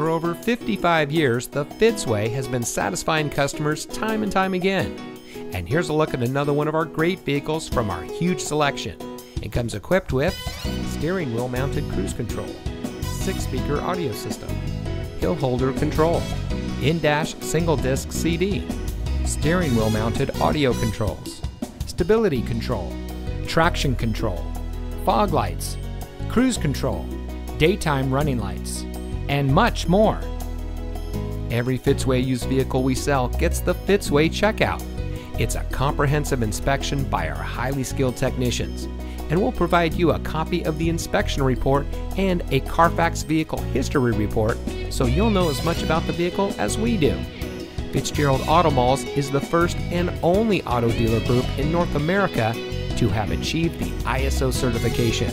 For over 55 years, the Fitzway has been satisfying customers time and time again. And here's a look at another one of our great vehicles from our huge selection. It comes equipped with steering wheel mounted cruise control, six speaker audio system, hill holder control, in dash single disc CD, steering wheel mounted audio controls, stability control, traction control, fog lights, cruise control, daytime running lights, and much more. Every Fitzway used vehicle we sell gets the Fitzway checkout. It's a comprehensive inspection by our highly skilled technicians, and we'll provide you a copy of the inspection report and a Carfax vehicle history report so you'll know as much about the vehicle as we do. Fitzgerald Auto Malls is the first and only auto dealer group in North America to have achieved the ISO certification,